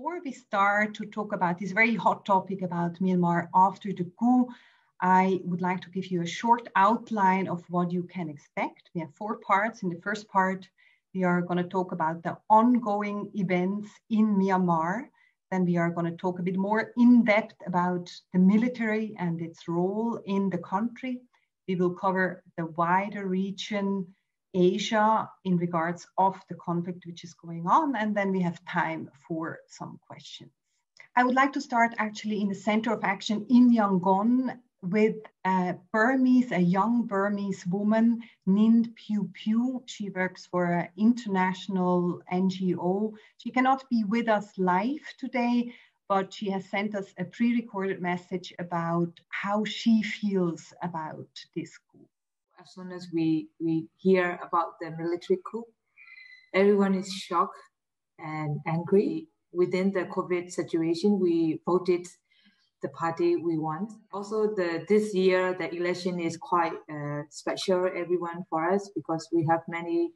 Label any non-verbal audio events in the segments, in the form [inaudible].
before we start to talk about this very hot topic about Myanmar after the coup, I would like to give you a short outline of what you can expect. We have four parts. In the first part, we are going to talk about the ongoing events in Myanmar. Then we are going to talk a bit more in depth about the military and its role in the country. We will cover the wider region, Asia, in regards of the conflict which is going on. And then we have time for some questions. I would like to start actually in the center of action in Yangon with a Burmese, a young Burmese woman, Hnin Phyu Phyu. She works for an international NGO. She cannot be with us live today, but she has sent us a pre-recorded message about how she feels about this coup. As soon as we, we hear about the military coup, everyone is shocked and angry. Within the COVID situation, we voted the party we want. Also, the this year the election is quite uh, special, everyone for us because we have many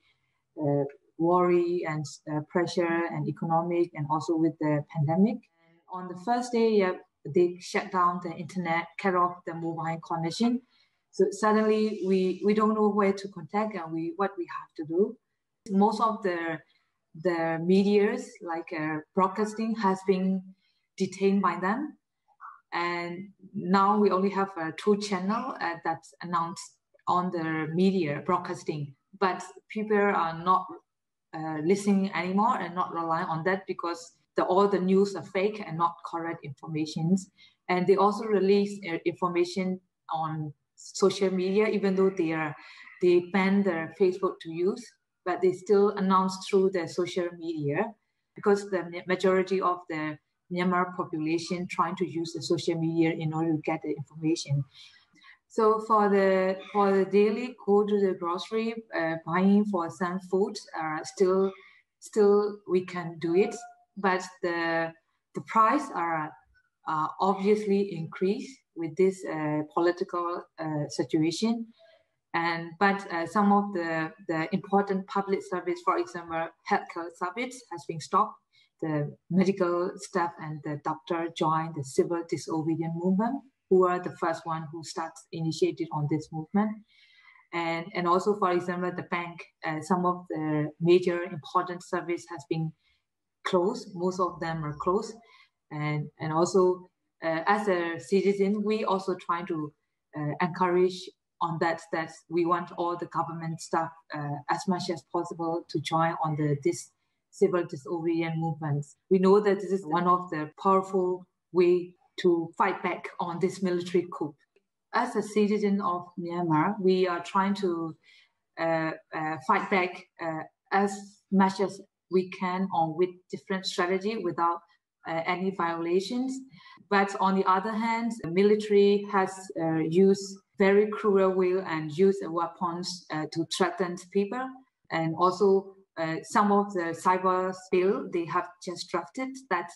uh, worry and uh, pressure and economic and also with the pandemic. And on the first day, yeah, they shut down the internet, cut off the mobile connection. So suddenly we we don't know where to contact and we what we have to do. Most of the the media's like uh, broadcasting has been detained by them. And now we only have a two channel uh, that's announced on the media broadcasting. But people are not uh, listening anymore and not relying on that because the, all the news are fake and not correct informations. And they also release uh, information on social media even though they are they ban their facebook to use but they still announce through their social media because the majority of the Myanmar population trying to use the social media in order to get the information. So for the for the daily go to the grocery uh, buying for some food, uh, still still we can do it, but the the price are uh, obviously increased with this uh, political uh, situation. And but uh, some of the the important public service, for example, healthcare service, has been stopped the medical staff and the doctor joined the civil disobedience movement, who are the first one who starts initiated on this movement. And, and also, for example, the bank, uh, some of the major important service has been closed. Most of them are closed. And, and also, as a citizen, we also try to uh, encourage on that that we want all the government staff uh, as much as possible to join on the this civil disobedience movements. We know that this is one of the powerful way to fight back on this military coup. As a citizen of Myanmar, we are trying to uh, uh, fight back uh, as much as we can on with different strategy without uh, any violations. But on the other hand, the military has uh, used very cruel will and used weapons uh, to threaten people. And also uh, some of the cyber bill they have just drafted that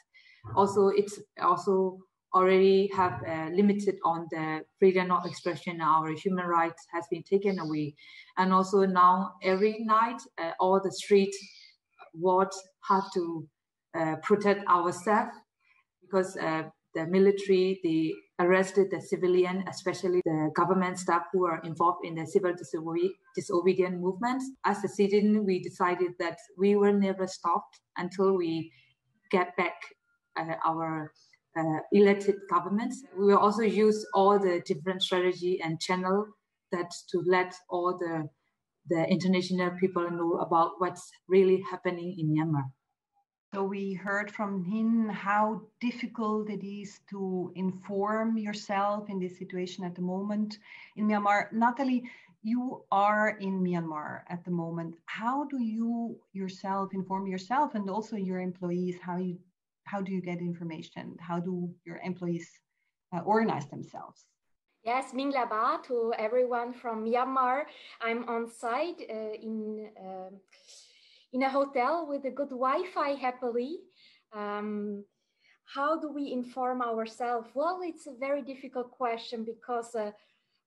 also it's also already have uh, limited on the freedom of expression. Our human rights has been taken away. And also now every night uh, all the street wards have to protect ourselves because uh, the military they arrested the civilian, especially the government staff who are involved in the civil disobe- disobedience movement. As a citizen, we decided that we will never stop until we get back uh, our uh, elected government. We will also use all the different strategy and channel that to let all the the international people know about what's really happening in Myanmar. So we heard from him how difficult it is to inform yourself in this situation at the moment in Myanmar. Nathalie, you are in Myanmar at the moment. How do you yourself inform yourself and also your employees? How you how do you get information? How do your employees uh, organize themselves? Yes, Mingla Ba to everyone from Myanmar. I'm on site uh, in. Uh, in a hotel with a good Wi-Fi happily. Um, how do we inform ourselves? Well, it's a very difficult question because uh,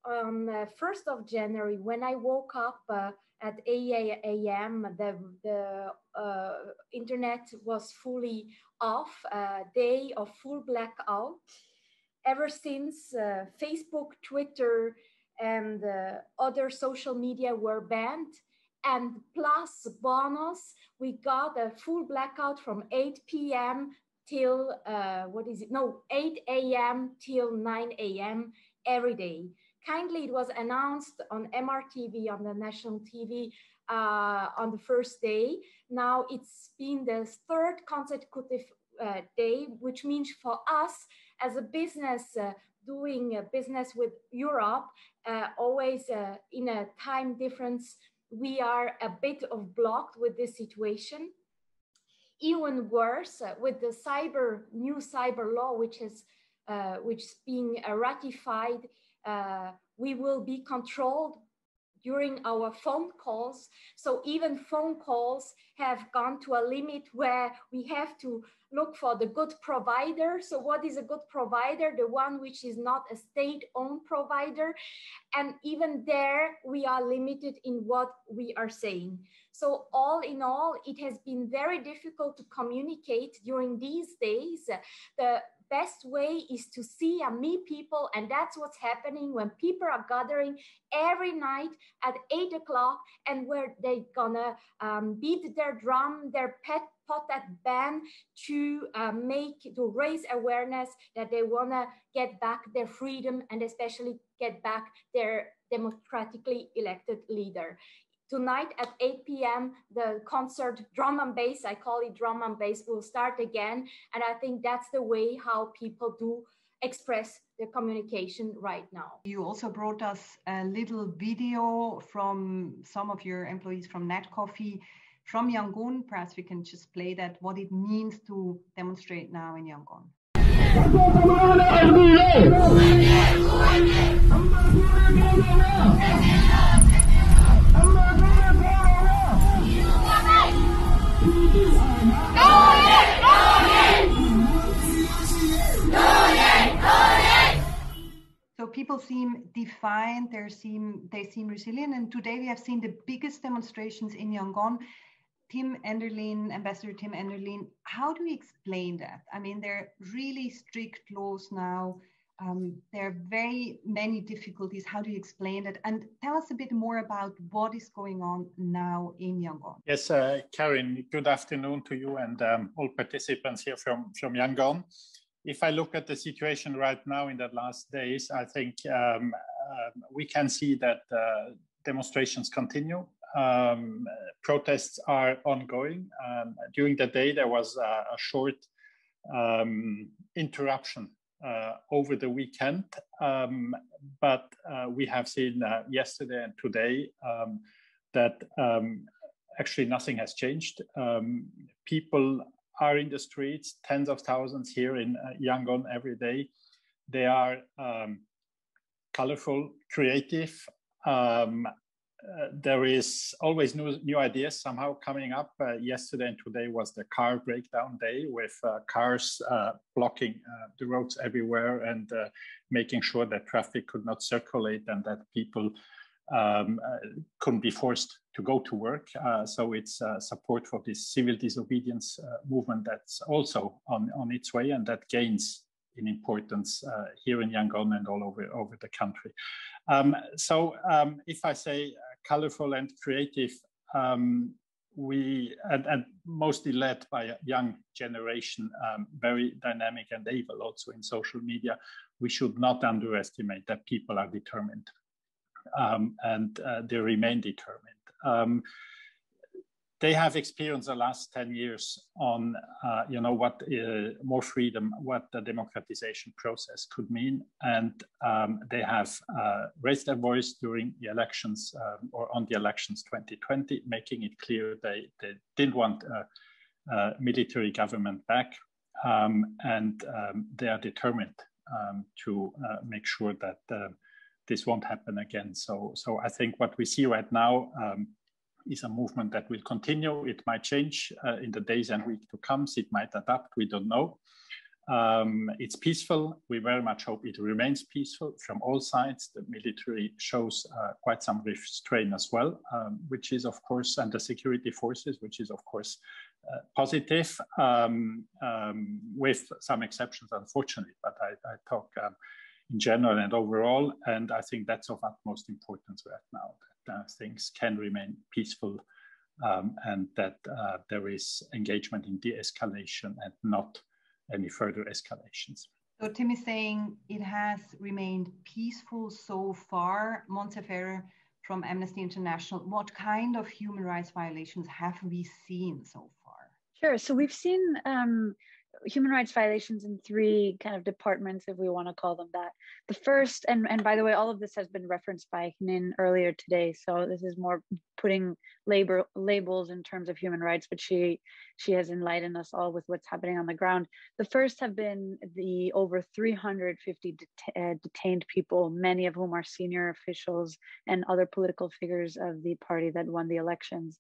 on the 1st of January, when I woke up uh, at 8 a.m., the, the uh, internet was fully off, uh, day of full blackout. Ever since uh, Facebook, Twitter, and uh, other social media were banned, and plus bonus, we got a full blackout from 8 p.m. till uh, what is it? No, 8 a.m. till 9 a.m. every day. Kindly, it was announced on MRTV, on the national TV, uh, on the first day. Now it's been the third consecutive uh, day, which means for us as a business uh, doing business with Europe, uh, always uh, in a time difference, we are a bit of blocked with this situation. Even worse, uh, with the cyber new cyber law, which is uh, which is being uh, ratified, uh, we will be controlled during our phone calls. So even phone calls have gone to a limit where we have to look for the good provider. So what is a good provider? The one which is not a state-owned provider. And even there, we are limited in what we are saying. So all in all, it has been very difficult to communicate during these days. The best way is to see and meet people. And that's what's happening when people are gathering every night at eight o'clock and where they're gonna um, beat their drum, their pet pot at band to uh, make, to raise awareness that they wanna get back their freedom and especially get back their democratically elected leader tonight at 8 p.m. the concert drum and bass, I call it drum and bass, will start again. And I think that's the way how people do express their communication right now. You also brought us a little video from some of your employees from Nat Coffee from Yangon. Perhaps we can just play that, what it means to demonstrate now in Yangon. People seem defiant, they seem they seem resilient. And today we have seen the biggest demonstrations in Yangon. Tim Enderlin, Ambassador Tim Enderlin, how do we explain that? I mean, there are really strict laws now. Um, there are very many difficulties. How do you explain that? And tell us a bit more about what is going on now in Yangon. Yes, uh, Karin, good afternoon to you and um, all participants here from, from Yangon if I look at the situation right now in the last days, I think um, uh, we can see that uh, demonstrations continue. Um, protests are ongoing. Um, during the day, there was a, a short um, interruption uh, over the weekend, um, but uh, we have seen uh, yesterday and today um, that actually nothing has changed. people are in the streets, tens of thousands here in uh, Yangon every day. They are um, colorful, creative. Um, uh, there is always new, new ideas somehow coming up. Uh, yesterday and today was the car breakdown day with uh, cars uh, blocking uh, the roads everywhere and making sure that traffic could not circulate and that people um, uh, couldn't be forced to go to work. Uh, so it's uh, support for this civil disobedience movement that's also on, on its way and that gains in importance here in Yangon and all over, over the country. Um, so um, if I say colorful and creative, um, we, and, and, mostly led by a young generation, um, very dynamic and able also in social media, we should not underestimate that people are determined um, and uh, they remain determined. Um, they have experienced the last 10 years on, uh, you know, what uh, more freedom, what the democratization process could mean. And um, they have uh, raised their voice during the elections um, or on the elections 2020, making it clear they, they didn't want a, a military government back. Um, and um, they are determined um, to uh, make sure that uh, this won't happen again. So, so I think what we see right now um, is a movement that will continue. It might change uh, in the days and weeks to come. It might adapt. We don't know. Um, it's peaceful. We very much hope it remains peaceful from all sides. The military shows uh, quite some restraint as well, um, which is, of course, and the security forces, which is, of course, uh, positive, um, um with some exceptions, unfortunately. But I, I talk um, in general and overall, and I think that's of utmost importance right now that uh, things can remain peaceful um, and that uh, there is engagement in de escalation and not any further escalations. So Tim is saying it has remained peaceful so far. Montse Ferrer from Amnesty International, what kind of human rights violations have we seen so far? Sure. So we've seen um, human rights violations in three kind of departments, if we want to call them that. The first, and, and by the way, all of this has been referenced by Hnin earlier today. So this is more putting labor labels in terms of human rights, but she she has enlightened us all with what's happening on the ground. The first have been the over 350 det- uh, detained people, many of whom are senior officials and other political figures of the party that won the elections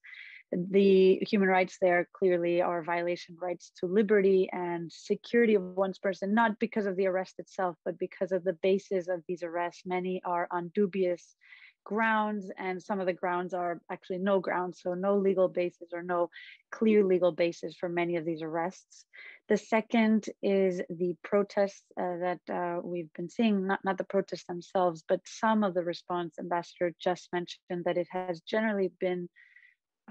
the human rights there clearly are violation rights to liberty and security of one's person, not because of the arrest itself, but because of the basis of these arrests. Many are on dubious grounds, and some of the grounds are actually no grounds, so no legal basis or no clear legal basis for many of these arrests. The second is the protests uh, that uh, we've been seeing, not, not the protests themselves, but some of the response. Ambassador just mentioned that it has generally been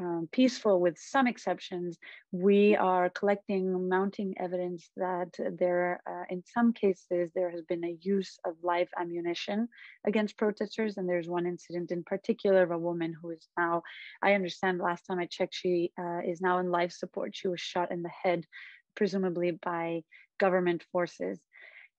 um, peaceful with some exceptions, we are collecting mounting evidence that there, uh, in some cases, there has been a use of live ammunition against protesters. And there's one incident in particular of a woman who is now, I understand last time I checked, she uh, is now in life support. She was shot in the head, presumably by government forces.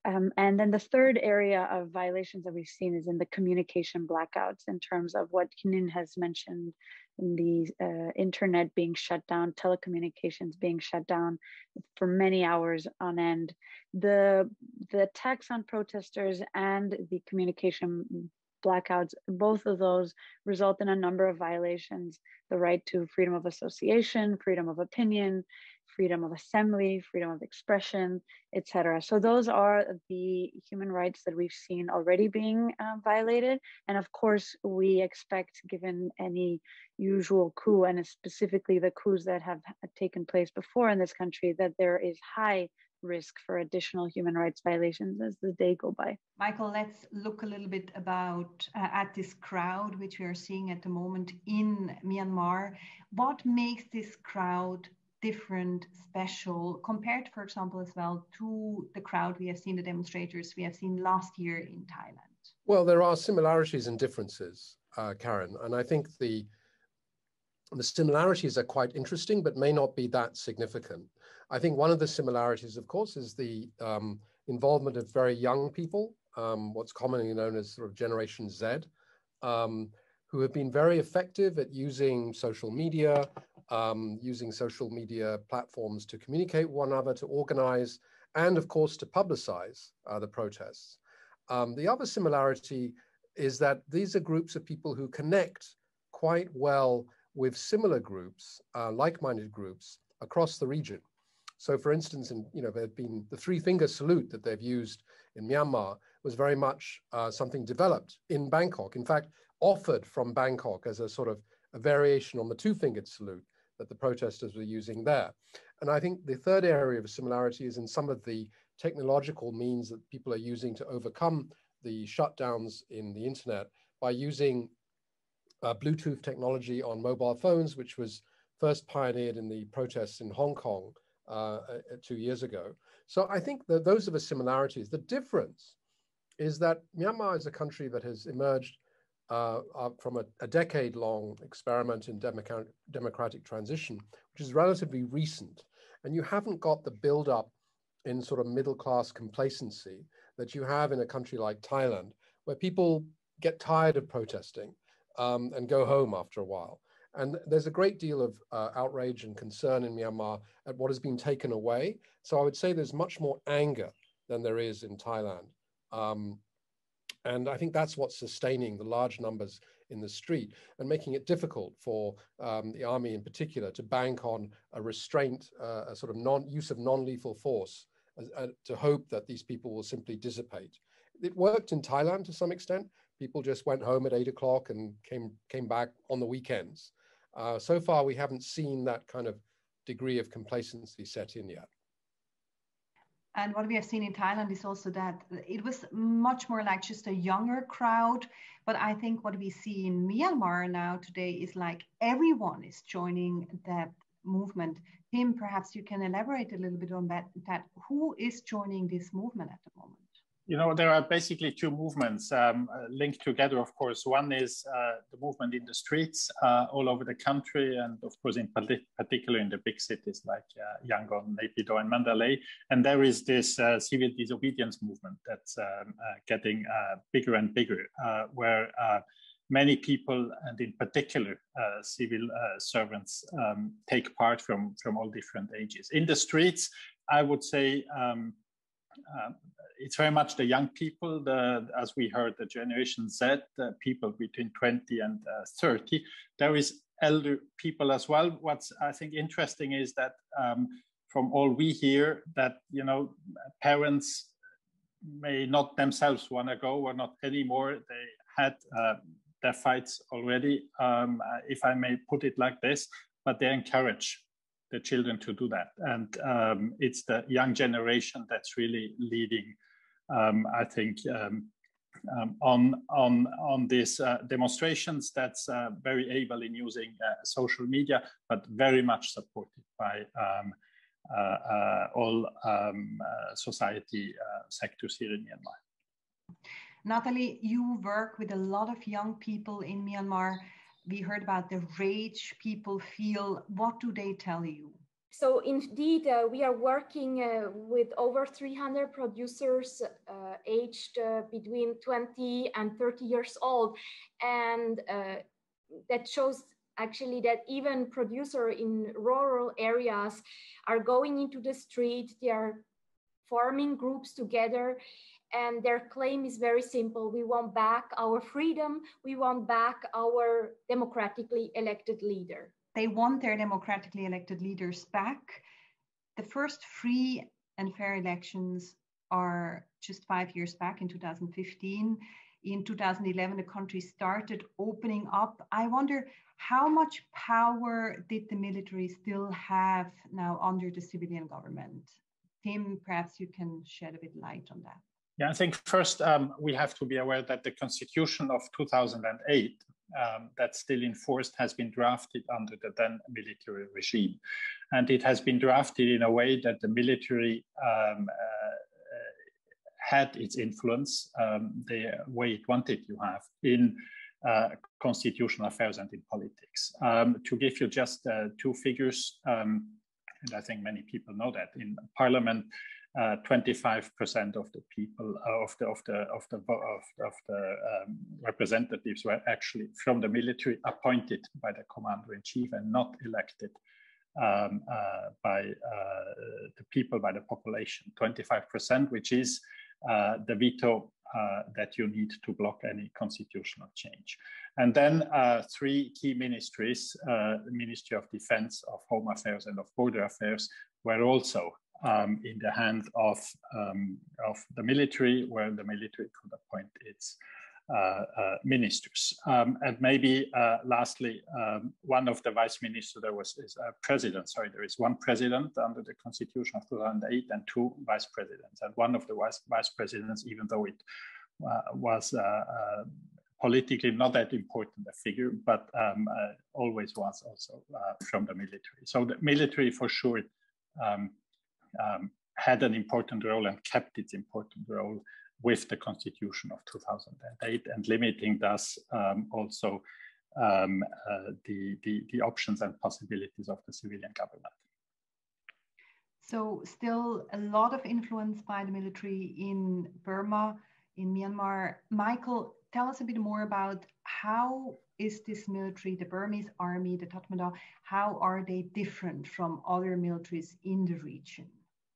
Um, and then the third area of violations that we've seen is in the communication blackouts in terms of what Kinin has mentioned the uh, internet being shut down, telecommunications being shut down for many hours on end. The, the attacks on protesters and the communication blackouts, both of those result in a number of violations the right to freedom of association, freedom of opinion, freedom of assembly, freedom of expression, etc. So those are the human rights that we've seen already being uh, violated. And of course, we expect, given any usual coup, and specifically the coups that have taken place before in this country, that there is high risk for additional human rights violations as the day go by. Michael, let's look a little bit about uh, at this crowd which we are seeing at the moment in Myanmar. What makes this crowd different, special, compared, for example, as well to the crowd we have seen, the demonstrators we have seen last year in Thailand? Well, there are similarities and differences, uh, Karin, and I think the the similarities are quite interesting, but may not be that significant. I think one of the similarities, of course, is the um, involvement of very young people, um, what's commonly known as sort of Generation Z, um, who have been very effective at using social media, um, using social media platforms to communicate one another, to organize, and of course to publicize uh, the protests. Um, the other similarity is that these are groups of people who connect quite well with similar groups, uh, like-minded groups across the region. So for instance, in, you know, there have been the three finger salute that they've used in Myanmar was very much uh, something developed in Bangkok. In fact, offered from Bangkok as a sort of a variation on the two fingered salute that the protesters were using there. And I think the third area of similarity is in some of the technological means that people are using to overcome the shutdowns in the internet by using uh, Bluetooth technology on mobile phones, which was first pioneered in the protests in Hong Kong uh, uh two years ago. So I think that those are the similarities. The difference is that Myanmar is a country that has emerged uh, uh, from a, a decade-long experiment in democratic, democratic transition, which is relatively recent. And you haven't got the build-up in sort of middle-class complacency that you have in a country like Thailand, where people get tired of protesting um, and go home after a while. And there's a great deal of uh, outrage and concern in Myanmar at what has been taken away. So I would say there's much more anger than there is in Thailand. Um, and I think that's what's sustaining the large numbers in the street and making it difficult for um, the army in particular to bank on a restraint, uh, a sort of non use of non-lethal force uh, to hope that these people will simply dissipate. It worked in Thailand to some extent. People just went home at eight o'clock and came came back on the weekends. Uh, so far, we haven't seen that kind of degree of complacency set in yet. And what we have seen in Thailand is also that it was much more like just a younger crowd. But I think what we see in Myanmar now today is like everyone is joining that movement. Tim, perhaps you can elaborate a little bit on that. That who is joining this movement at the moment? You know, there are basically two movements um, linked together, of course. One is uh, the movement in the streets uh, all over the country, and of course, in particular in the big cities like uh, Yangon, Naypyidaw, and Mandalay. And there is this uh, civil disobedience movement that's um, uh, getting uh, bigger and bigger, where many people, and in particular uh, civil uh, servants, um, take part from, from all different ages. In the streets, I would say um, uh, it's very much the young people, the, as we heard, the Generation Z, the people between 20 and uh, 30. There is elder people as well. What's I think interesting is that um, from all we hear that you know parents may not themselves want to go or not anymore. They had uh, their fights already, um, if I may put it like this, but they encourage the children to do that. And um, it's the young generation that's really leading, um, I think, um, um, on, on, on these uh, demonstrations that's uh, very able in using uh, social media, but very much supported by um, uh, uh, all uh, society sectors here in Myanmar. Nathalie, you work with a lot of young people in Myanmar. We heard about the rage people feel. What do they tell you? So indeed, uh, we are working uh, with over 300 producers uh, aged uh, between 20 and 30 years old. And uh, that shows actually that even producers in rural areas are going into the street, they are forming groups together and their claim is very simple. We want back our freedom. We want back our democratically elected leader. They want their democratically elected leaders back. The first free and fair elections are just five years back in 2015. In 2011, the country started opening up. I wonder how much power did the military still have now under the civilian government? Tim, perhaps you can shed a bit light on that. Yeah, I think first um, we have to be aware that the Constitution of 2008 um, that's still enforced has been drafted under the then military regime. And it has been drafted in a way that the military um, uh, had its influence um, the way it wanted to have in uh, constitutional affairs and in politics. Um, to give you just uh, two figures, um, and I think many people know that in Parliament, 25% uh, of the people uh, of the of the of the of, the um, representatives were actually from the military appointed by the commander in chief and not elected um, uh, by uh, the people by the population 25% which is uh, the veto uh, that you need to block any constitutional change. And then three key ministries, the Ministry of Defense, of Home Affairs and of Border Affairs were also um, in the hands of, um, of the military, where the military could appoint its uh, uh, ministers. Um, and maybe uh, lastly, um, one of the vice ministers, there was is a president, sorry, there is one president under the constitution of 2008 and two vice presidents. And one of the vice, vice presidents, even though it uh, was uh, uh, politically not that important a figure, but um, always was also from the military. So the military for sure um, had an important role and kept its important role with the constitution of 2008 and limiting thus um, also um, uh, the, the, the options and possibilities of the civilian government. So still a lot of influence by the military in Burma, in Myanmar. Michael, tell us a bit more about how is this military, the Burmese army, the Tatmadaw, how are they different from other militaries in the region?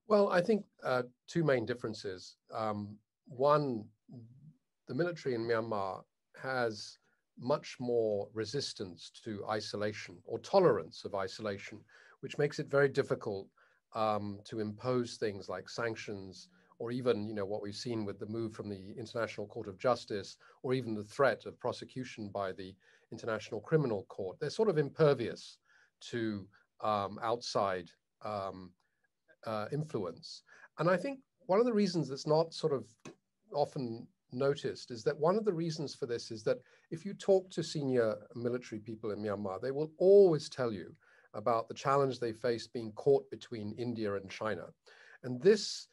Well, I think uh, two main differences. Um, one, the military in Myanmar has much more resistance to isolation or tolerance of isolation, which makes it very difficult um, to impose things like sanctions or even you know what we've seen with the move from the International Court of Justice or even the threat of prosecution by the International Criminal Court. They're sort of impervious to um, outside um, uh, influence. And I think one of the reasons that's not sort of often noticed is that one of the reasons for this is that if you talk to senior military people in Myanmar, they will always tell you about the challenge they face being caught between India and China. And this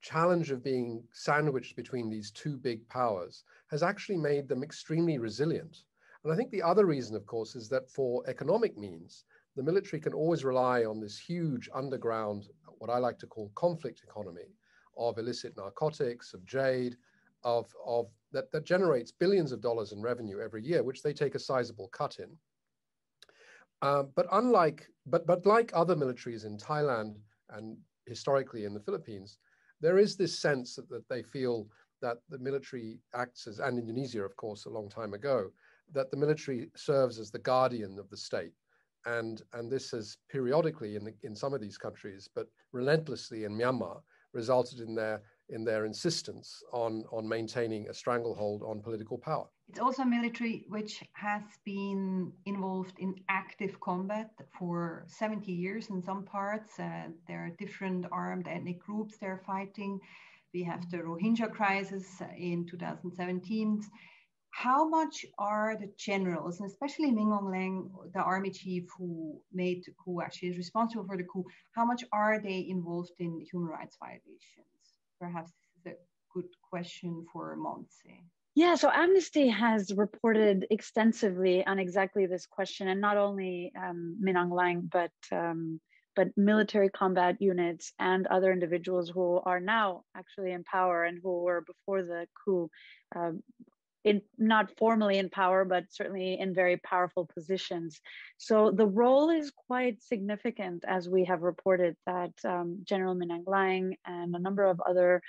challenge of being sandwiched between these two big powers has actually made them extremely resilient. And I think the other reason, of course, is that for economic means, the military can always rely on this huge underground, what I like to call conflict economy of illicit narcotics, of jade, of, of that, that generates billions of dollars in revenue every year, which they take a sizable cut in. Um, but unlike, but, but like other militaries in Thailand and historically in the Philippines, there is this sense that, that they feel that the military acts as, and Indonesia, of course, a long time ago, that the military serves as the guardian of the state. And, and this has periodically in, the, in some of these countries, but relentlessly in Myanmar, resulted in their in their insistence on, on maintaining a stranglehold on political power. It's also a military which has been involved in active combat for 70 years in some parts. Uh, there are different armed ethnic groups they're fighting. We have the Rohingya crisis in 2017. How much are the generals, and especially Min Aung Hlaing, the army chief who made the coup, actually is responsible for the coup, how much are they involved in human rights violations? perhaps this is a good question for Montse. Yeah, so Amnesty has reported extensively on exactly this question, and not only um, Hlaing, but um, but military combat units and other individuals who are now actually in power and who were before the coup, um, in not formally in power, but certainly in very powerful positions. So the role is quite significant, as we have reported that um, General Min Aung Hlaing and a number of other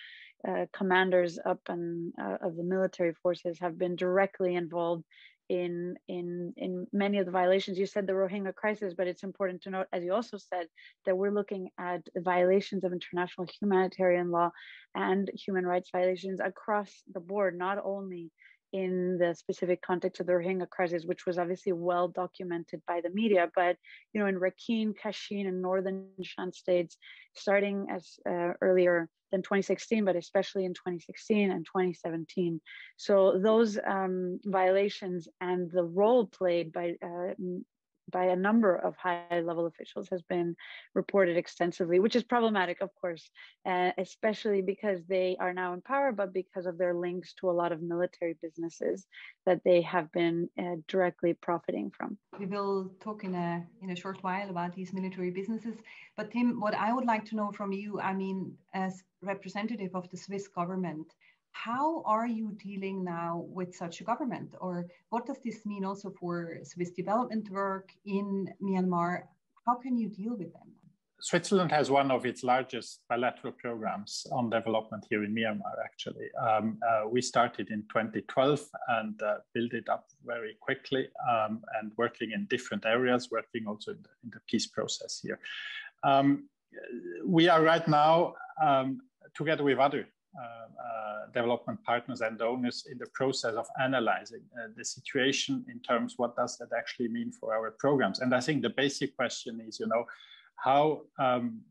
uh, commanders up and uh, of the military forces have been directly involved in in in many of the violations. You said the Rohingya crisis, but it's important to note, as you also said, that we're looking at violations of international humanitarian law and human rights violations across the board, not only in the specific context of the Rohingya crisis, which was obviously well documented by the media. But you know, in Rakhine, Kachin, and northern Shan states, starting as uh, earlier than 2016, but especially in 2016 and 2017. So those um, violations and the role played by uh, by a number of high level officials has been reported extensively, which is problematic, of course, uh, especially because they are now in power, but because of their links to a lot of military businesses that they have been uh, directly profiting from. We will talk in a in a short while about these military businesses. But Tim, what I would like to know from you, I mean, as representative of the Swiss government, how are you dealing now with such a government? Or what does this mean also for Swiss development work in Myanmar? How can you deal with them? Switzerland has one of its largest bilateral programs on development here in Myanmar, actually. Um, uh, we started in 2012 and uh, built it up very quickly um, and working in different areas, working also in the, in the peace process here. Um, we are right now, um, together with other development partners and donors in the process of analyzing uh, the situation in terms what does that actually mean for our programs? And i think the basic question is you know how um,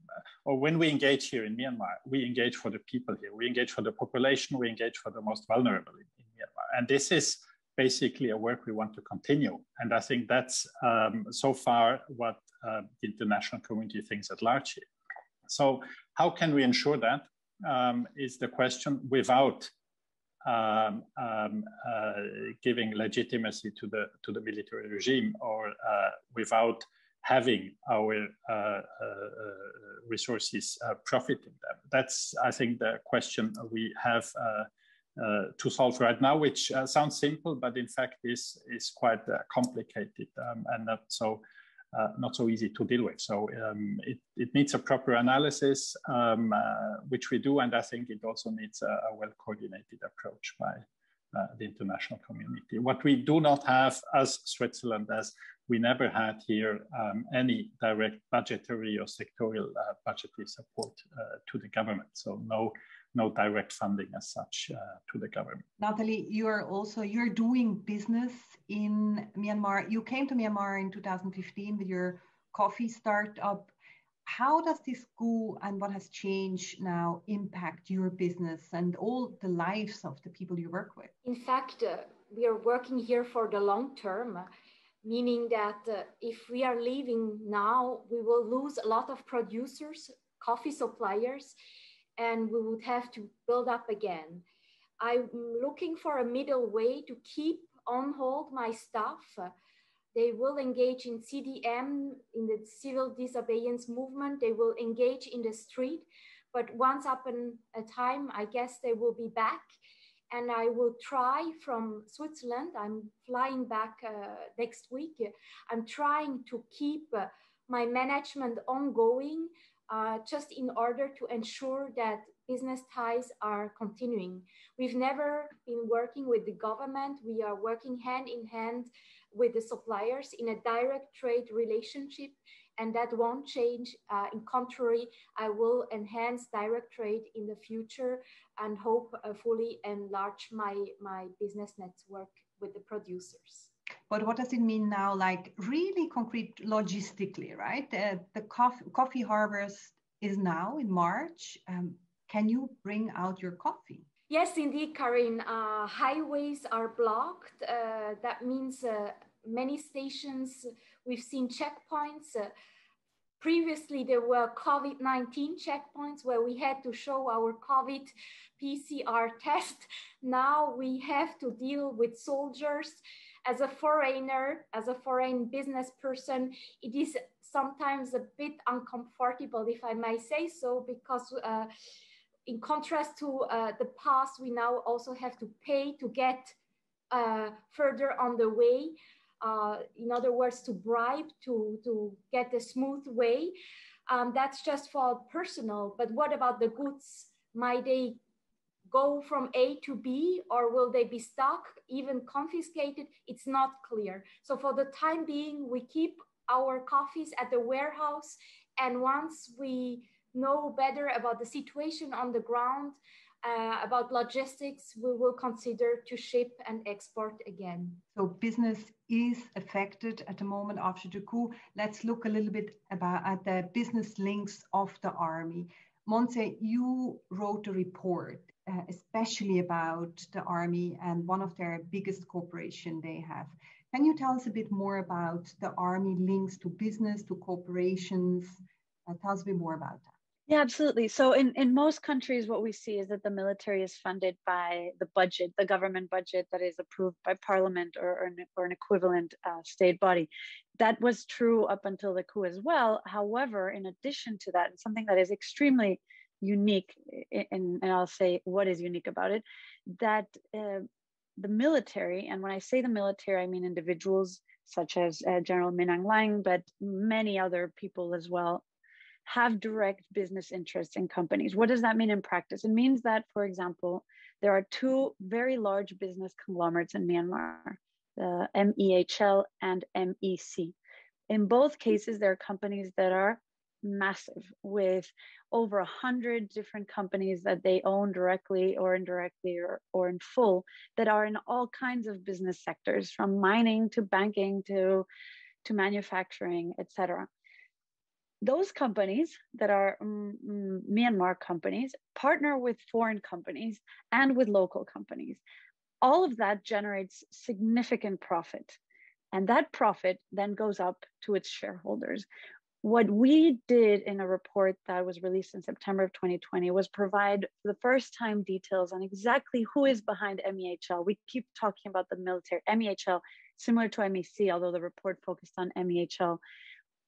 or when we engage here in myanmar we engage for the people here. We engage for the population. We engage for the most vulnerable in, in myanmar. And this is basically a work we want to continue. And i think that's um, so far what uh, the international community thinks at large here. So how can we ensure that um, is the question without um, um, uh, giving legitimacy to the to the military regime or uh, without having our uh, uh resources uh, profiting them. That's I think the question we have uh, to solve right now, which sounds simple, but in fact is is quite complicated um, and so uh, not so easy to deal with. So um, it, it needs a proper analysis, um, uh, which we do, and I think it also needs a, a well coordinated approach by uh, the international community. What we do not have as Switzerland, as we never had here um, any direct budgetary or sectorial uh, budgetary support uh, to the government. So no, no direct funding as such uh, to the government. Nathalie, you are also you're doing business in Myanmar. You came to Myanmar in 2015 with your coffee startup. How does this go and what has changed now impact your business and all the lives of the people you work with? In fact, uh, we are working here for the long term meaning that uh, if we are leaving now, we will lose a lot of producers, coffee suppliers, and we would have to build up again. I'm looking for a middle way to keep on hold my staff. They will engage in CDM, in the civil disobedience movement. They will engage in the street. But once upon a time, I guess they will be back and I will try from Switzerland. I'm flying back uh, next week. I'm trying to keep uh, my management ongoing uh, just in order to ensure that business ties are continuing. We've never been working with the government. We are working hand in hand with the suppliers in a direct trade relationship and that won't change. Uh, in contrary, I will enhance direct trade in the future and hope uh, fully enlarge my, my business network with the producers. But what does it mean now, like really concrete logistically, right? Uh, the coffee, coffee harvest is now in March. Um, can you bring out your coffee? Yes, indeed, Karin. Uh, highways are blocked. Uh, that means uh, many stations We've seen checkpoints. Uh, previously, there were COVID 19 checkpoints where we had to show our COVID PCR test. Now we have to deal with soldiers. As a foreigner, as a foreign business person, it is sometimes a bit uncomfortable, if I may say so, because uh, in contrast to uh, the past, we now also have to pay to get uh, further on the way uh, in other words, to bribe to, to get a smooth way. Um, that's just for personal, but what about the goods? Might they go from A to B or will they be stuck, even confiscated? It's not clear. So for the time being, we keep our coffees at the warehouse. And once we know better about the situation on the ground, uh, about logistics, we will consider to ship and export again. So business is affected at the moment after the coup. Let's look a little bit about at the business links of the army. Montse, you wrote a report, uh, especially about the army and one of their biggest corporation they have. Can you tell us a bit more about the army links to business, to corporations? Uh, tell us a bit more about that. Yeah, absolutely. So in, in most countries, what we see is that the military is funded by the budget, the government budget that is approved by parliament or, or, an, or an equivalent uh, state body. That was true up until the coup as well. However, in addition to that, something that is extremely unique, and, and I'll say what is unique about it, that uh, the military, and when I say the military, I mean individuals such as uh, General Min Aung Hlaing, but many other people as well have direct business interests in companies. What does that mean in practice? It means that, for example, there are two very large business conglomerates in Myanmar, the MEHL and MEC. In both cases, there are companies that are massive with over a hundred different companies that they own directly or indirectly or, or in full that are in all kinds of business sectors from mining to banking to to manufacturing etc those companies that are um, Myanmar companies partner with foreign companies and with local companies. All of that generates significant profit. And that profit then goes up to its shareholders. What we did in a report that was released in September of 2020 was provide for the first time details on exactly who is behind MEHL. We keep talking about the military, MEHL, similar to MEC, although the report focused on MEHL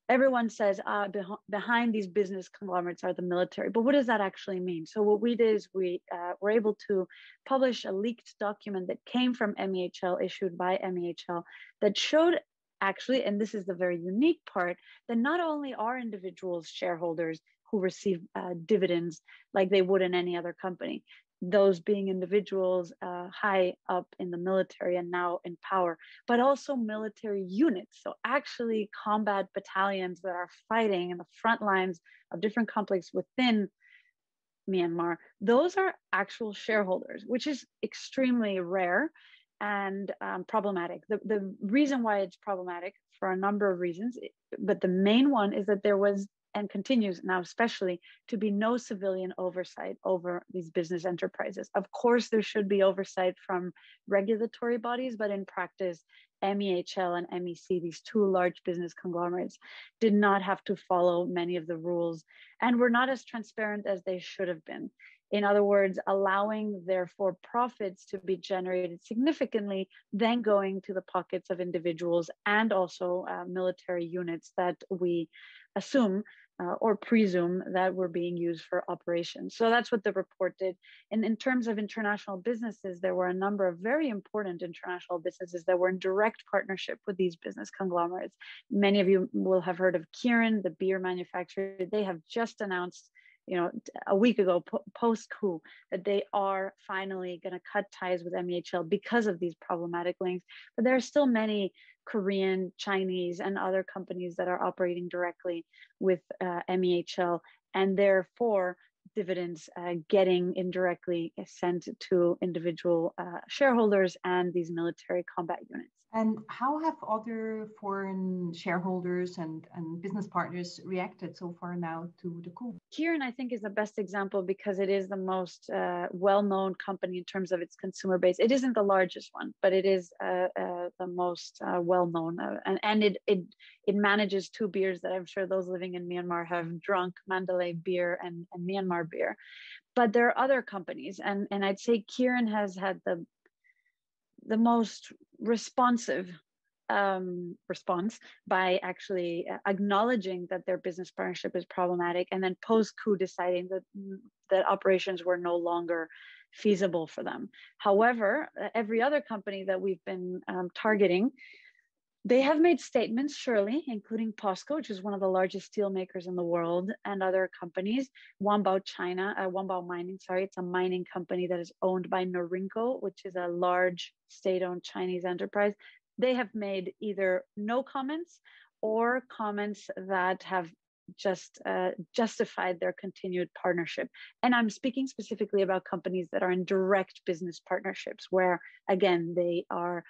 everyone says uh, behind these business conglomerates are the military. But what does that actually mean? So what we did is we uh, were able to publish a leaked document that came from mehl issued by mehl that showed actually and this is the very unique part that not only are individuals shareholders who receive uh, dividends like they would in any other company those being individuals uh, high up in the military and now in power, but also military units. So, actually, combat battalions that are fighting in the front lines of different conflicts within Myanmar, those are actual shareholders, which is extremely rare and um, problematic. The, the reason why it's problematic for a number of reasons, but the main one is that there was and continues now, especially, to be no civilian oversight over these business enterprises. Of course, there should be oversight from regulatory bodies, but in practice, MEHL and MEC, these two large business conglomerates, did not have to follow many of the rules and were not as transparent as they should have been. In other words, allowing therefore profits to be generated significantly, then going to the pockets of individuals and also uh, military units that we assume uh, or presume that were being used for operations. So that's what the report did. And in terms of international businesses, there were a number of very important international businesses that were in direct partnership with these business conglomerates. Many of you will have heard of Kirin, the beer manufacturer. They have just announced you know, a week ago, po- post coup, that they are finally going to cut ties with MEHL because of these problematic links. But there are still many Korean, Chinese, and other companies that are operating directly with uh, MEHL, and therefore dividends uh, getting indirectly sent to individual uh, shareholders and these military combat units. And how have other foreign shareholders and, and business partners reacted so far now to the coup? Kirin, I think, is the best example because it is the most uh, well known company in terms of its consumer base. It isn't the largest one, but it is uh, uh, the most uh, well known. Uh, and and it, it, it manages two beers that I'm sure those living in Myanmar have drunk Mandalay beer and, and Myanmar beer. But there are other companies, and, and I'd say Kirin has had the the most responsive um, response by actually uh, acknowledging that their business partnership is problematic and then post coup deciding that that operations were no longer feasible for them. However every other company that we've been um, targeting they have made statements, surely, including POSCO, which is one of the largest steel makers in the world, and other companies. Wanbao China, uh, Wanbao Mining, sorry, it's a mining company that is owned by Norinco, which is a large state-owned Chinese enterprise. They have made either no comments or comments that have just uh, justified their continued partnership. And I'm speaking specifically about companies that are in direct business partnerships, where again, they are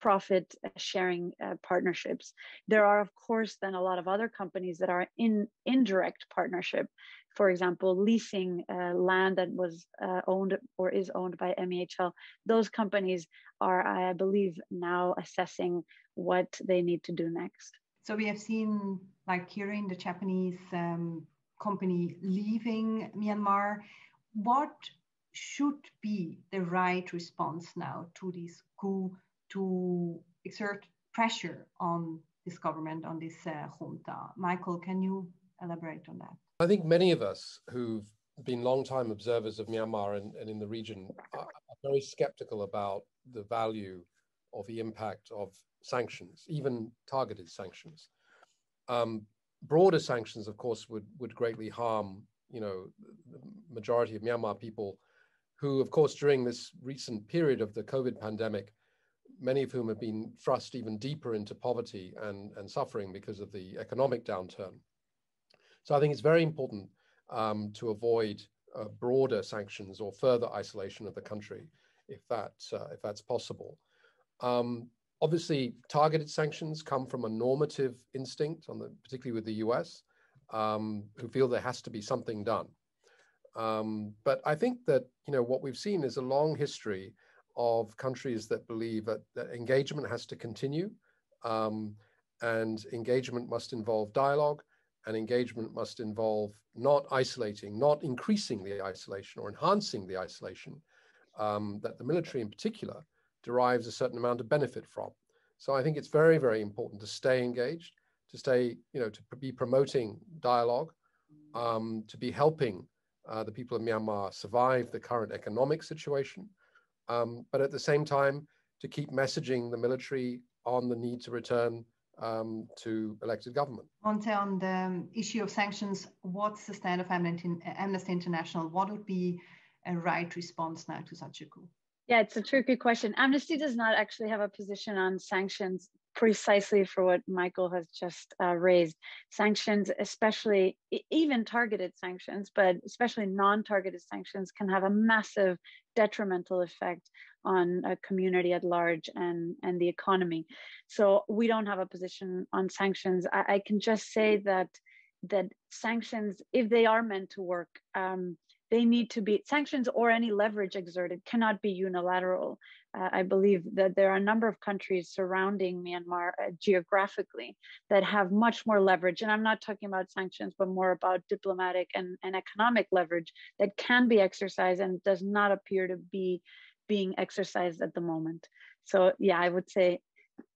profit sharing uh, partnerships. There are, of course, then a lot of other companies that are in indirect partnership. For example, leasing uh, land that was uh, owned or is owned by MEHL. Those companies are, I believe, now assessing what they need to do next. So we have seen, like Kirin, the Japanese um, company, leaving Myanmar. What should be the right response now to this coup to exert pressure on this government, on this uh, junta. Michael, can you elaborate on that? I think many of us who've been long-time observers of Myanmar and, and in the region are, are very skeptical about the value or the impact of sanctions, even targeted sanctions. Um, broader sanctions, of course, would would greatly harm, you know, the majority of Myanmar people, who, of course, during this recent period of the COVID pandemic, many of whom have been thrust even deeper into poverty and, and suffering because of the economic downturn. So I think it's very important um, to avoid uh, broader sanctions or further isolation of the country if, that, uh, if that's possible. Um, obviously, targeted sanctions come from a normative instinct, on the, particularly with the US, um, who feel there has to be something done. Um, but I think that you know what we've seen is a long history of countries that believe that, that engagement has to continue um, and engagement must involve dialogue and engagement must involve not isolating, not increasing the isolation or enhancing the isolation um, that the military in particular derives a certain amount of benefit from. So I think it's very, very important to stay engaged, to stay, you know, to be promoting dialogue, um, to be helping uh, the people of Myanmar survive the current economic situation, um, but at the same time to keep messaging the military on the need to return um, to elected government. Montse, on the issue of sanctions, what's the stand of Amnesty International? What would be a right response now to such a coup? Yeah, it's a tricky question. Amnesty does not actually have a position on sanctions precisely for what Michael has just uh, raised. Sanctions, especially even targeted sanctions, but especially non targeted sanctions, can have a massive detrimental effect on a community at large and, and the economy. So we don't have a position on sanctions. I, I can just say that that sanctions, if they are meant to work, um, they need to be sanctions or any leverage exerted cannot be unilateral. Uh, I believe that there are a number of countries surrounding Myanmar uh, geographically that have much more leverage. And I'm not talking about sanctions, but more about diplomatic and, and economic leverage that can be exercised and does not appear to be being exercised at the moment. So, yeah, I would say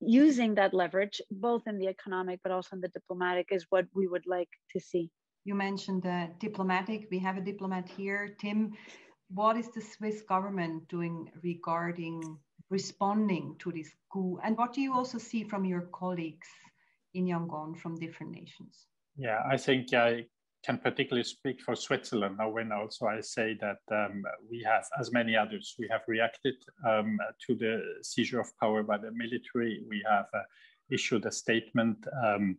using that leverage, both in the economic but also in the diplomatic, is what we would like to see. You mentioned the diplomatic. We have a diplomat here. Tim, what is the Swiss government doing regarding responding to this coup? And what do you also see from your colleagues in Yangon from different nations? Yeah, I think I can particularly speak for Switzerland now when also I say that um, we have, as many others, we have reacted um, to the seizure of power by the military. We have uh, issued a statement um,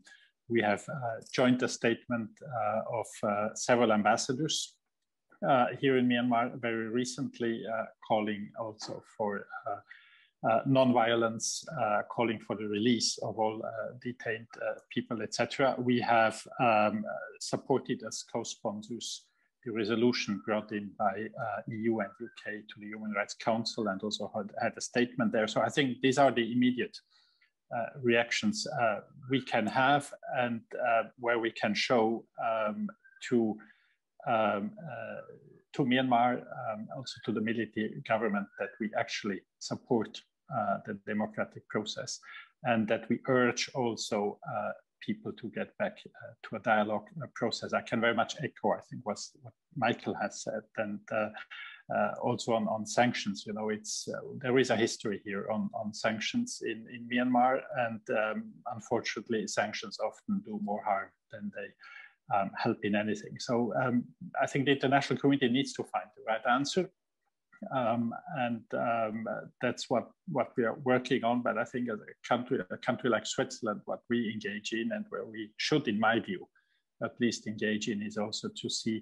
we have uh, joined a statement uh, of uh, several ambassadors here in Myanmar very recently, calling also for uh, non-violence, uh, calling for the release of all uh, detained people, etc. We have um, supported as co-sponsors the resolution brought in by EU and UK to the Human Rights Council and also had, had, a statement there. So I think these are the immediate uh, reactions uh, we can have and uh, where we can show um, to um, to Myanmar, um, also to the military government, that we actually support the democratic process and that we urge also people to get back uh, to a dialogue process. I can very much echo, I think, was what Michael has said, and uh, uh, also on, on sanctions. You know, it's uh, there is a history here on, on sanctions in, in Myanmar, and um, unfortunately, sanctions often do more harm than they um, help in anything. So um, I think the international community needs to find the right answer. Um, and um, that's what, what we are working on. But I think as a country, a country like Switzerland, what we engage in and where we should, in my view, at least engage in is also to see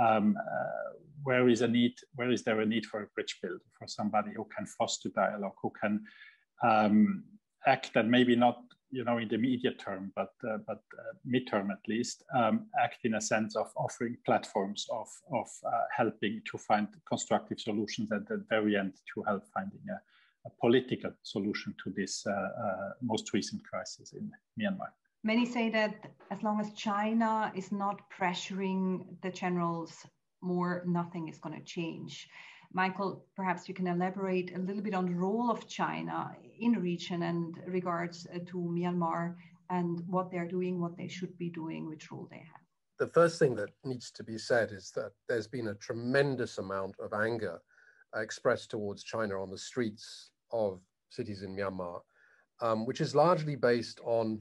um, uh, where is a need, where is there a need for a bridge builder, for somebody who can foster dialogue, who can um, act and maybe not, you know, in the immediate term, but uh, but uh, midterm at least, um, act in a sense of offering platforms of of uh, helping to find constructive solutions at the very end to help finding a, a political solution to this uh, uh, most recent crisis in Myanmar. Many say that as long as China is not pressuring the generals more, nothing is going to change. Michael, perhaps you can elaborate a little bit on the role of China in the region and regards uh, to Myanmar and what they're doing, what they should be doing, which role they have. The first thing that needs to be said is that there's been a tremendous amount of anger expressed towards China on the streets of cities in Myanmar, um, which is largely based on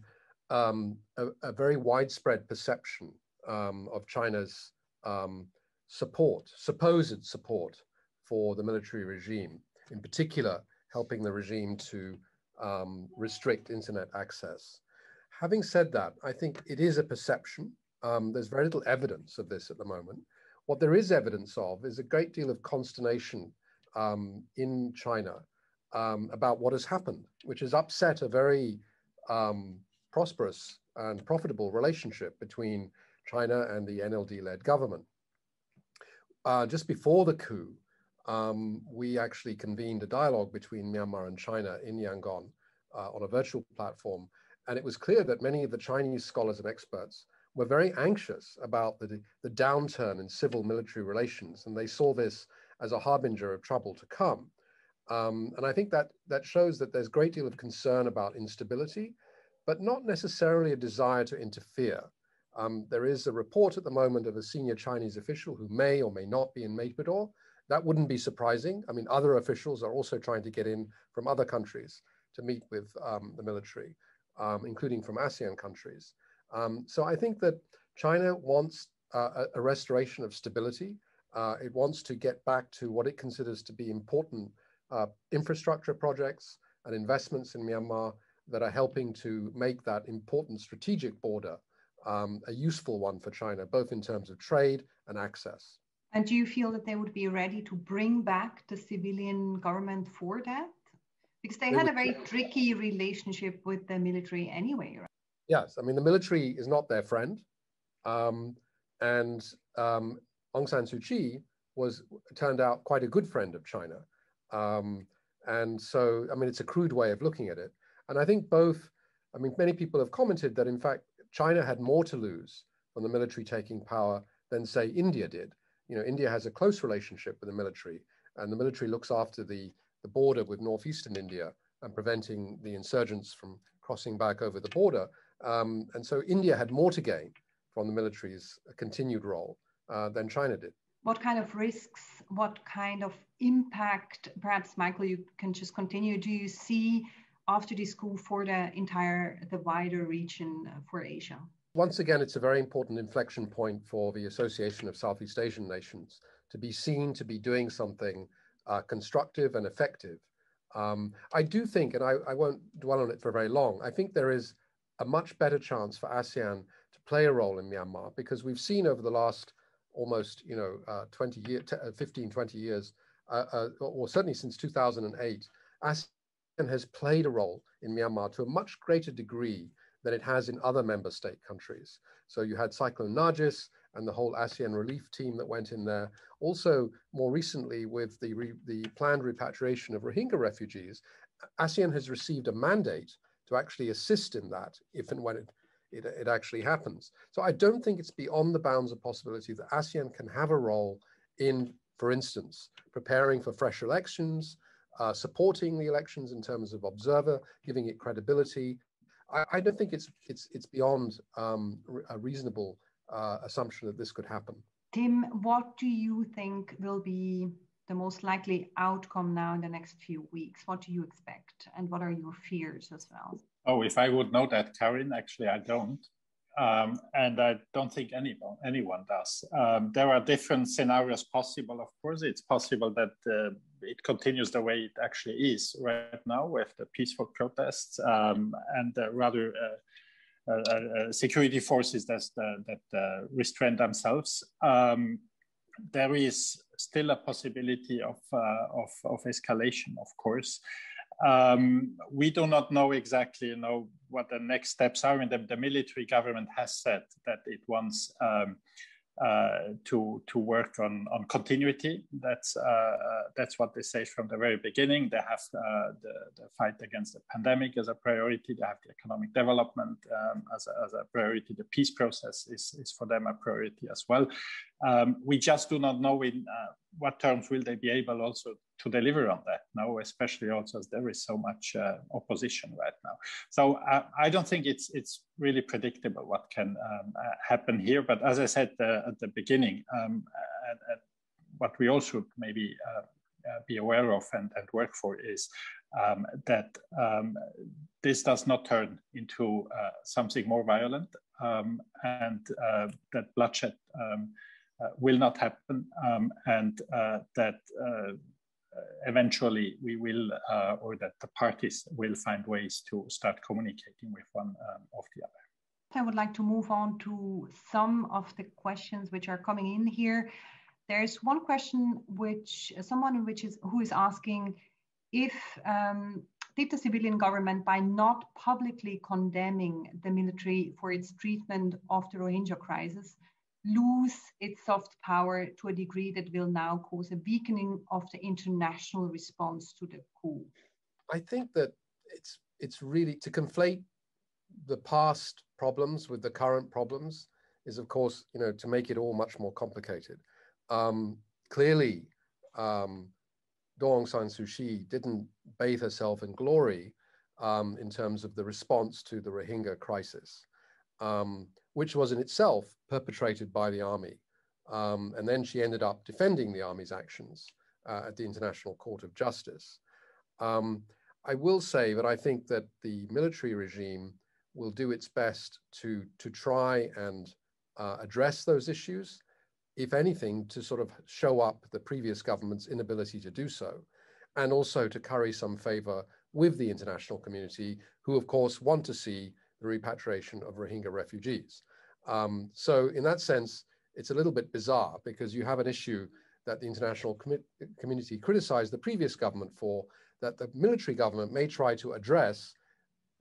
um, a, a, very widespread perception um, of China's um, support, supposed support for the military regime, in particular, helping the regime to um, restrict internet access. Having said that, I think it is a perception. Um, there's very little evidence of this at the moment. What there is evidence of is a great deal of consternation um, in China about what has happened, which has upset a very um, prosperous and profitable relationship between China and the NLD-led government. Uh, just before the coup, um, we actually convened a dialogue between Myanmar and China in Yangon uh, on a virtual platform. And it was clear that many of the Chinese scholars and experts were very anxious about the, the downturn in civil military relations. And they saw this as a harbinger of trouble to come. Um, and I think that that shows that there's a great deal of concern about instability but not necessarily a desire to interfere. Um, there is a report at the moment of a senior Chinese official who may or may not be in Naypyidaw. That wouldn't be surprising. I mean, other officials are also trying to get in from other countries to meet with um, the military, um, including from ASEAN countries. Um, so I think that China wants uh, a, restoration of stability Uh, it wants to get back to what it considers to be important uh, infrastructure projects and investments in Myanmar that are helping to make that important strategic border um, a useful one for China, both in terms of trade and access. And do you feel that they would be ready to bring back the civilian government for that? Because they, they had a very tricky relationship with the military anyway, right? Yes, I mean, the military is not their friend. Um, and um, Aung San Suu Kyi was turned out quite a good friend of China. Um, and so, I mean, it's a crude way of looking at it. And I think both, I mean, many people have commented that in fact, China had more to lose from the military taking power than, say, India did. You know, India has a close relationship with the military, and the military looks after the, the border with northeastern India and preventing the insurgents from crossing back over the border. Um, and so India had more to gain from the military's continued role uh, than China did. What kind of risks, what kind of impact, perhaps, Michael, you can just continue, do you see after the school for the entire, the wider region uh, for Asia? Once again, it's a very important inflection point for the Association of Southeast Asian Nations to be seen to be doing something uh, constructive and effective. Um, I do think, and I, I won't dwell on it for very long, I think there is a much better chance for ASEAN to play a role in Myanmar because we've seen over the last almost, you know, uh, 20 years, uh, 15, 20 years, uh, uh, or certainly since 2008, ASEAN has played a role in Myanmar to a much greater degree than it has in other member state countries. So you had Cyclone Nargis and the whole ASEAN relief team that went in there. Also, more recently, with the, re, the planned repatriation of Rohingya refugees, ASEAN has received a mandate to actually assist in that if and when it, it, it actually happens. So I don't think it's beyond the bounds of possibility that ASEAN can have a role in, for instance, preparing for fresh elections, uh, supporting the elections in terms of observer, giving it credibility. I, I don't think it's it's it's beyond um, a reasonable uh, assumption that this could happen. Tim, what do you think will be the most likely outcome now in the next few weeks? What do you expect, and what are your fears as well? Oh, if I would know that, Karin, actually, I don't. Um, and I don't think anyone anyone does. Um, there are different scenarios possible. Of course, it's possible that uh, it continues the way it actually is right now with the peaceful protests um, and uh, rather uh, uh, uh security forces that that uh, restrain themselves. Um, there is still a possibility of of, of escalation, of course. Um, we do not know exactly, you know, what the next steps are. And the, the military government has said that it wants um, uh, to to work on on continuity. That's uh, uh, that's what they say from the very beginning. They have uh, the, the fight against the pandemic as a priority. They have the economic development um, as, a, as a priority. The peace process is is for them a priority as well. Um, we just do not know in uh, what terms will they be able also to deliver on that now, especially also as there is so much uh, opposition right now. So uh, I don't think it's it's really predictable what can um, uh, happen here. But as I said uh, at the beginning, um, what we all should maybe uh, uh, be aware of and, and work for is um, that um, this does not turn into something more violent um, and that bloodshed um, will not happen um, and that eventually we will, uh, or that the parties will find ways to start communicating with one um, of the other. I would like to move on to some of the questions which are coming in here. There's one question which someone which is who is asking if um, did the civilian government, by not publicly condemning the military for its treatment of the Rohingya crisis, lose its soft power to a degree that will now cause a weakening of the international response to the coup? I think that it's it's really to conflate the past problems with the current problems is of course you know to make it all much more complicated. Um, clearly, um, San Suu Kyi didn't bathe herself in glory um, in terms of the response to the Rohingya crisis. Um, which was in itself perpetrated by the army. Um, and then she ended up defending the army's actions uh, at the International Court of Justice. Um, I will say that I think that the military regime will do its best to, to try and uh, address those issues. if anything, to sort of show up the previous government's inability to do so, and also to curry some favor with the international community, who, of course, want to see the repatriation of Rohingya refugees. Um, so, in that sense, it's a little bit bizarre because you have an issue that the international com community criticized the previous government for, that the military government may try to address,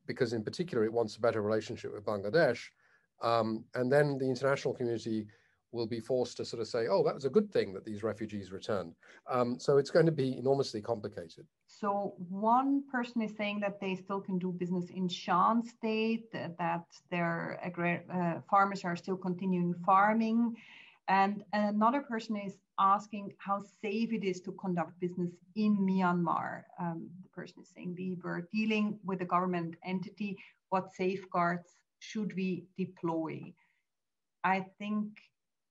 because in particular it wants a better relationship with Bangladesh. Um, and then the international community will be forced to sort of say, oh, that was a good thing that these refugees returned. Um, so it's going to be enormously complicated. So one person is saying that they still can do business in Shan state, that their uh, farmers are still continuing farming. And another person is asking how safe it is to conduct business in Myanmar. Um, the person is saying we were dealing with a government entity. What safeguards should we deploy? I think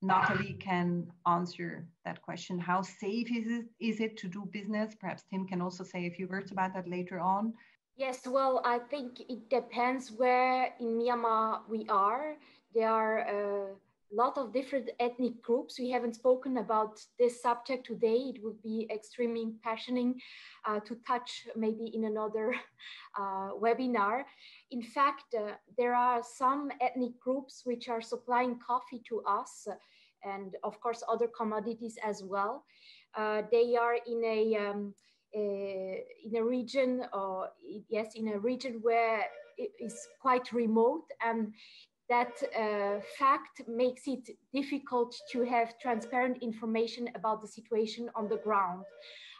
Nathalie can answer that question. How safe is it, is it to do business? Perhaps Tim can also say a few words about that later on. Yes, well, I think it depends where in Myanmar we are. There are uh, lot of different ethnic groups. We haven't spoken about this subject today. It would be extremely passionate uh, to touch maybe in another [laughs] uh, webinar. In fact, uh, there are some ethnic groups which are supplying coffee to us and of course other commodities as well. Uh, they are in a, um, a, in a region, or yes, in a region where it is quite remote and that uh, fact makes it difficult to have transparent information about the situation on the ground.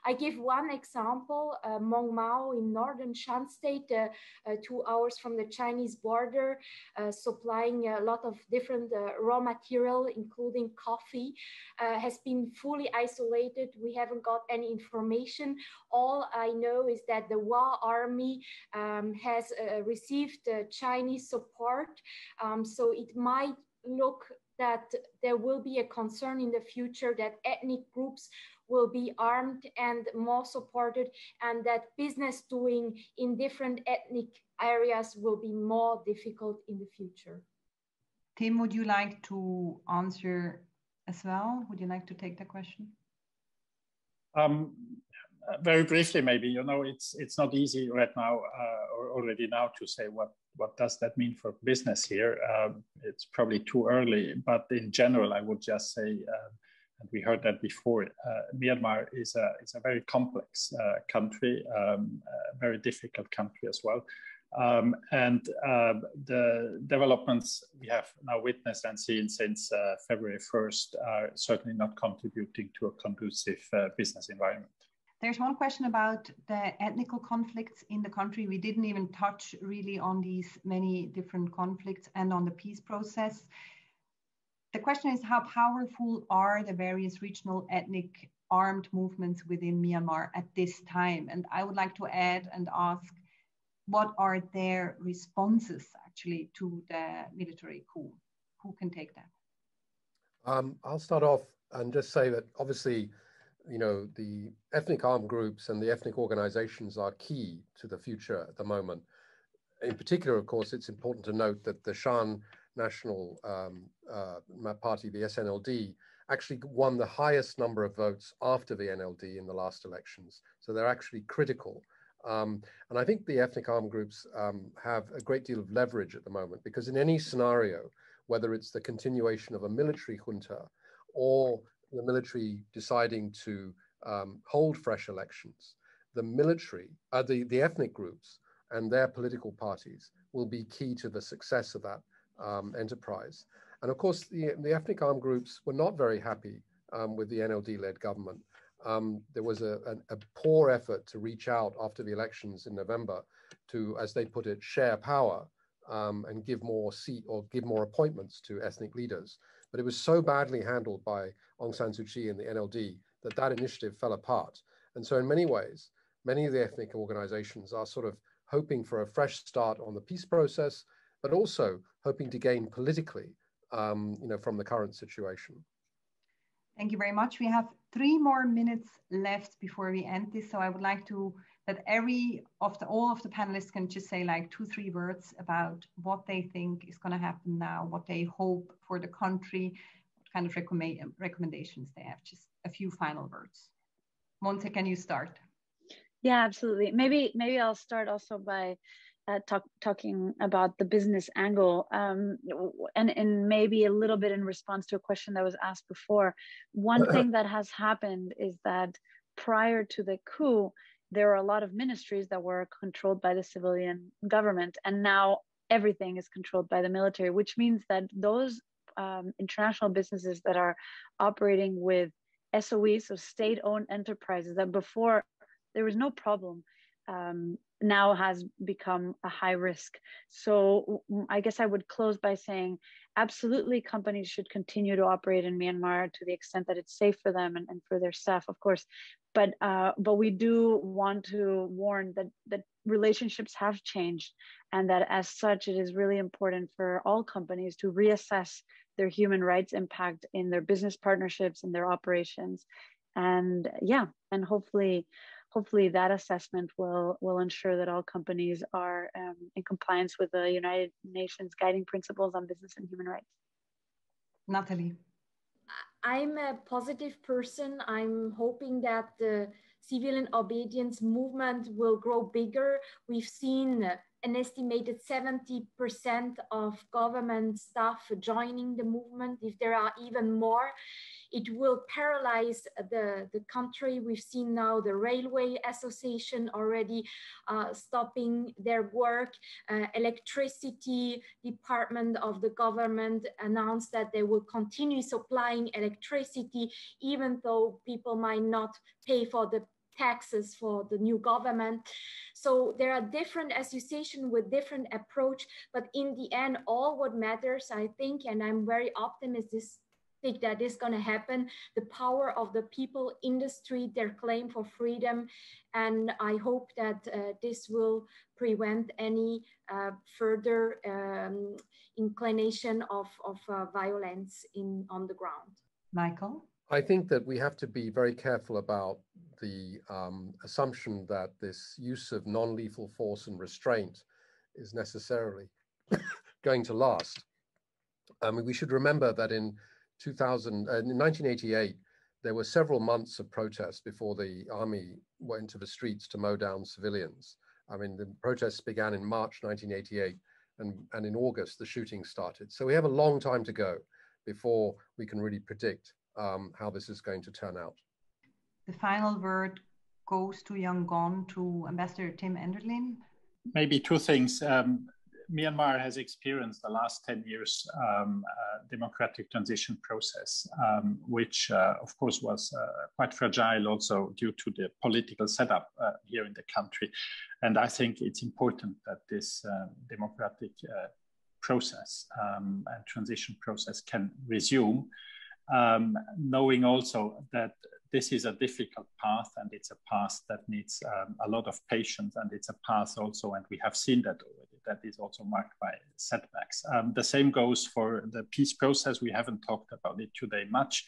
I give one example, uh, Mong Mao in northern Shan state, uh, uh, two hours from the Chinese border, uh, supplying a lot of different uh, raw material, including coffee, uh, has been fully isolated. We haven't got any information. All I know is that the Wa army um, has received Chinese support. Um, so it might look that there will be a concern in the future that ethnic groups will be armed and more supported and that business doing in different ethnic areas will be more difficult in the future. Tim, would you like to answer as well? Would you like to take the question? Um, very briefly, maybe you know it's it's not easy right now uh, or already now to say what what does that mean for business here. Um, it's probably too early, but in general, I would just say uh, and we heard that before, uh, Myanmar is a, is a very complex uh, country, um, a very difficult country as well. Um, and uh, the developments we have now witnessed and seen since uh, February 1st are certainly not contributing to a conducive uh, business environment. There's one question about the ethnical conflicts in the country. We didn't even touch really on these many different conflicts and on the peace process. The question is how powerful are the various regional ethnic armed movements within Myanmar at this time? And I would like to add and ask what are their responses actually to the military coup? Who can take that? Um, I'll start off and just say that obviously, you know, the ethnic armed groups and the ethnic organizations are key to the future at the moment. In particular, of course, it's important to note that the Shan National um, uh, Party, the SNLD, actually won the highest number of votes after the NLD in the last elections. So they're actually critical. Um, and I think the ethnic armed groups um, have a great deal of leverage at the moment because in any scenario, whether it's the continuation of a military junta or the military deciding to um, hold fresh elections, the military, uh, the, the ethnic groups and their political parties will be key to the success of that um, enterprise. And of course, the, the ethnic armed groups were not very happy um, with the NLD led government. Um, there was a, a, a, poor effort to reach out after the elections in November to, as they put it, share power um, and give more seat or give more appointments to ethnic leaders. But it was so badly handled by Aung San Suu Kyi and the NLD that that initiative fell apart. And so, in many ways, many of the ethnic organizations are sort of hoping for a fresh start on the peace process but also hoping to gain politically, um, you know, from the current situation. Thank you very much. We have three more minutes left before we end this. So I would like to that every of the all of the panelists can just say like two, three words about what they think is going to happen now, what they hope for the country, what kind of recommend, recommendations they have? Just a few final words. Montse, can you start? Yeah, absolutely. Maybe maybe I'll start also by uh, talk, talking about the business angle um, and, and maybe a little bit in response to a question that was asked before. One thing that has happened is that prior to the coup, there were a lot of ministries that were controlled by the civilian government, and now everything is controlled by the military, which means that those um, international businesses that are operating with SOEs, so state owned enterprises, that before there was no problem um, now has become a high risk. So I guess I would close by saying absolutely companies should continue to operate in Myanmar to the extent that it's safe for them and, and for their staff, of course. But uh, but we do want to warn that that relationships have changed and that as such it is really important for all companies to reassess their human rights impact in their business partnerships and their operations and yeah and hopefully hopefully that assessment will will ensure that all companies are um, in compliance with the United Nations guiding principles on business and human rights. Nathalie. I'm a positive person. I'm hoping that the civilian obedience movement will grow bigger. We've seen an estimated 70% of government staff joining the movement. If there are even more, it will paralyze the, the country. We've seen now the Railway Association already uh, stopping their work. Uh, electricity Department of the government announced that they will continue supplying electricity, even though people might not pay for the taxes for the new government. So there are different associations with different approach, but in the end, all what matters, I think, and I'm very optimistic think that is going to happen. The power of the people, in the street their claim for freedom. And I hope that uh, this will prevent any uh, further um, inclination of, of uh, violence in, on the ground. Michael? I think that we have to be very careful about the um, assumption that this use of non lethal force and restraint is necessarily [coughs] going to last. I mean, we should remember that in 2000, uh, in 1988, there were several months of protests before the army went to the streets to mow down civilians. I mean, the protests began in March 1988, and, and in August, the shooting started. So we have a long time to go before we can really predict um, how this is going to turn out. The final word goes to Yangon, to Ambassador Tim Enderlin. Maybe two things. Um, Myanmar has experienced the last 10 years um, uh, democratic transition process, um, which uh, of course was uh, quite fragile also due to the political setup uh, here in the country. And I think it's important that this uh, democratic uh, process um, and transition process can resume, um, knowing also that this is a difficult path and it's a path that needs um, a lot of patience and it's a path also, and we have seen that already, that is also marked by setbacks. Um, the same goes for the peace process. We haven't talked about it today much.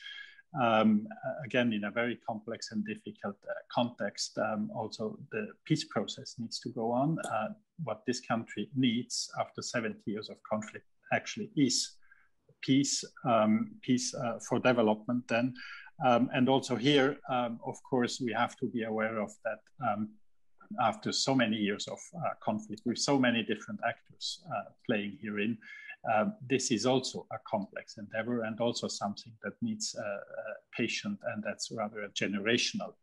Um, again, in a very complex and difficult uh, context, um, also the peace process needs to go on. Uh, what this country needs after 70 years of conflict actually is peace, um, peace uh, for development then. Um, and also here, um, of course, we have to be aware of that after so many years of uh, conflict with so many different actors uh, playing herein, um, this is also a complex endeavor and also something that needs uh, patient and that's rather a generational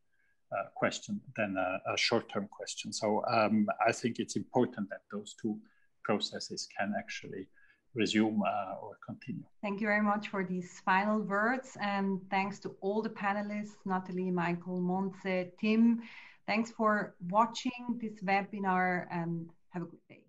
uh, question than a, a short-term question. So um, I think it's important that those two processes can actually resume uh, or continue. Thank you very much for these final words. And thanks to all the panelists, Nathalie, Michael, Montse, Tim. Thanks for watching this webinar and have a good day.